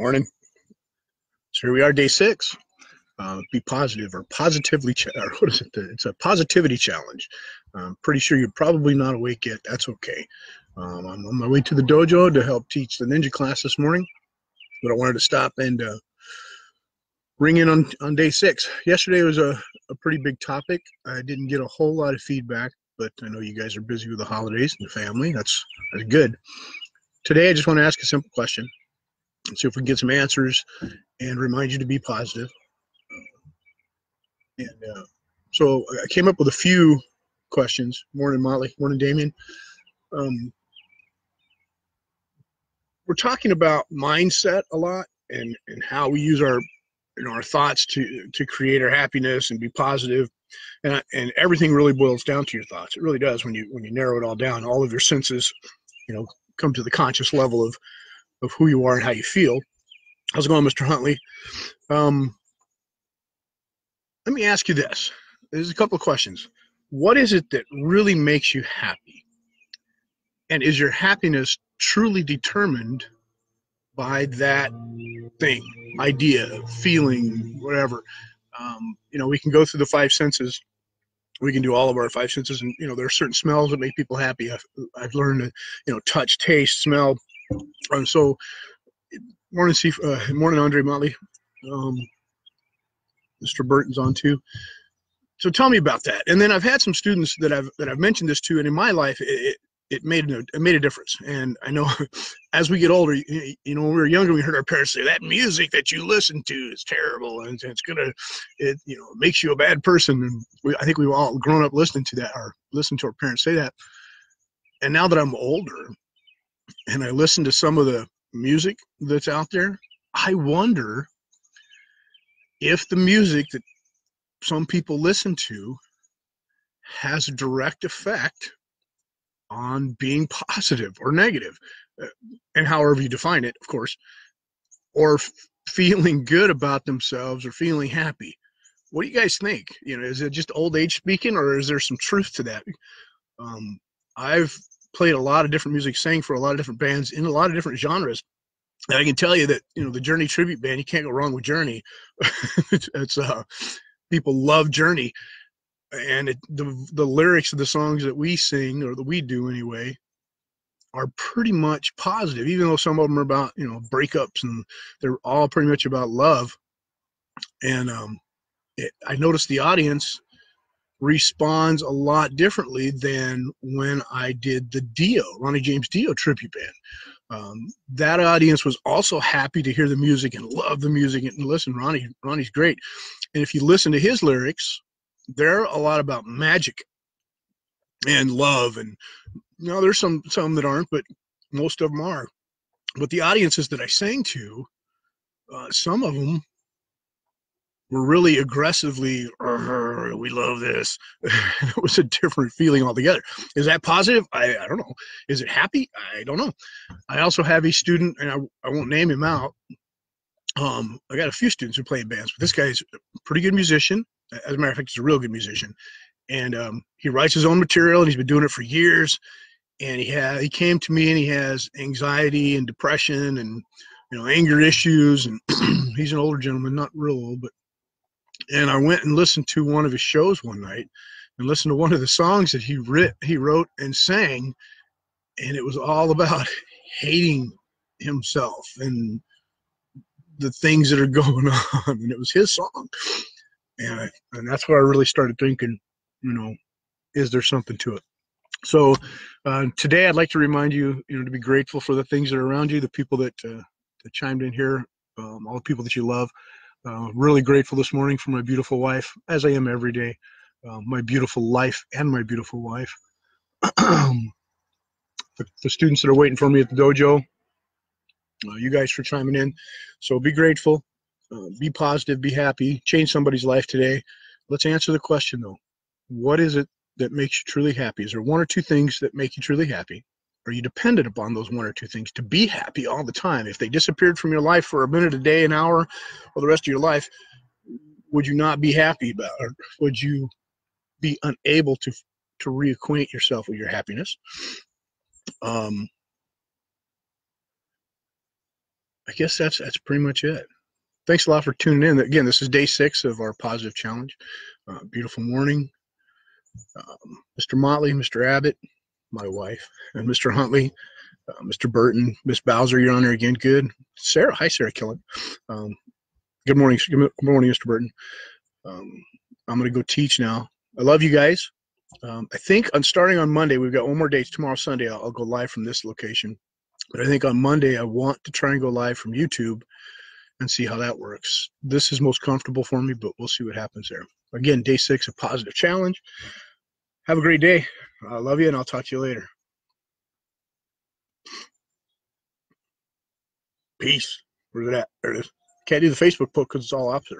Morning. So here we are, day six. Uh, be positive or positively, ch- or what is it? It's a positivity challenge. I'm pretty sure you're probably not awake yet. That's okay. Um, I'm on my way to the dojo to help teach the ninja class this morning, but I wanted to stop and uh, ring in on, on day six. Yesterday was a, a pretty big topic. I didn't get a whole lot of feedback, but I know you guys are busy with the holidays and the family. That's, that's good. Today, I just want to ask a simple question see if we can get some answers and remind you to be positive. And uh, so I came up with a few questions. Morning, Molly. Morning, Damien. Um, we're talking about mindset a lot and, and how we use our you know our thoughts to to create our happiness and be positive and and everything really boils down to your thoughts it really does when you when you narrow it all down all of your senses you know come to the conscious level of of who you are and how you feel. How's it going, Mr. Huntley? Um, let me ask you this. There's a couple of questions. What is it that really makes you happy? And is your happiness truly determined by that thing, idea, feeling, whatever? Um, you know, we can go through the five senses. We can do all of our five senses, and you know, there are certain smells that make people happy. I've, I've learned to, you know, touch, taste, smell, and so, morning, Steve. Uh, morning, Andre Motley. Um, Mr. Burton's on too. So tell me about that. And then I've had some students that I've that I've mentioned this to, and in my life, it, it made a, it made a difference. And I know as we get older, you, you know, when we were younger, we heard our parents say that music that you listen to is terrible, and it's gonna, it you know, makes you a bad person. And we, I think we've all grown up listening to that, or listened to our parents say that. And now that I'm older, and I listen to some of the music that's out there, I wonder if the music that some people listen to has a direct effect on being positive or uh, and however you define it, of course, or f- feeling good about themselves or feeling happy. What do you guys think? You know, is it just old age speaking, or is there some truth to that? Um, I've played a lot of different music, sang for a lot of different bands in a lot of different genres. And I can tell you that you know the Journey tribute band, you can't go wrong with Journey. it's, uh, people love Journey, and it, the the lyrics of the songs that we sing or that we do anyway are pretty much positive, even though some of them are about you know breakups and they're all pretty much about love. And um, it, I noticed the audience responds a lot differently than when I did the Dio, Ronnie James Dio tribute band. Um, that audience was also happy to hear the music and love the music and listen. Ronnie, Ronnie's great, and if you listen to his lyrics, they're a lot about magic and love, and you know, there's some some that aren't, but most of them are. But the audiences that I sang to, uh, some of them were really aggressively we love this. It was a different feeling altogether. Is that positive? I, I don't know. Is it happy? I don't know. I also have a student and i, I won't name him out. Um, i got a few students who play in bands but this guy's a pretty good musician. As a matter of fact he's a real good musician. And um, he writes his own material and he's been doing it for years. And he had he came to me and he has anxiety and depression and you know anger issues and he's an older gentleman not real old but and I went and listened to one of his shows one night and listened to one of the songs that he writ he wrote and sang, and it was all about hating himself and the things that are going on, and it was his song, and I, and that's where I really started thinking, you know, is there something to it? So uh, today, I'd like to remind you, you know, to be grateful for the things that are around you, the people that uh, that chimed in here, um, all the people that you love. Uh, really grateful this morning for my beautiful wife, as I am every day. Uh, my beautiful life and my beautiful wife. the, the, students that are waiting for me at the dojo, uh, you guys for chiming in. So be grateful, uh, be positive, be happy, change somebody's life today. Let's answer the question though. What is it that makes you truly happy? Is there one or two things that make you truly happy? Are you dependent upon those one or two things to be happy all the time? If they disappeared from your life for a minute, a day, an hour, or the rest of your life, would you not be happy about? Or would you be unable to to reacquaint yourself with your happiness? Um, I guess that's that's pretty much it. Thanks a lot for tuning in. Again, this is day six of our positive challenge. Uh, beautiful morning. Um, Mr. Motley, Mr. Abbott, my wife, and Mr. Huntley, uh, Mr. Burton, Miss Bowser, Your Honor, again. Good. Sarah, hi, Sarah Killen. Um, good morning. Good morning, Mr. Burton. Um, I'm going to go teach now. I love you guys. Um, I think on starting on Monday, we've got one more day. Tomorrow, Sunday, I'll, I'll go live from this location. But I think on Monday, I want to try and go live from YouTube and see how that works. This is most comfortable for me, but we'll see what happens there. Again, day six a positive challenge. Have a great day. I love you, and I'll talk to you later. Peace. Where's it at? There it is. Can't do the Facebook post because it's all opposite.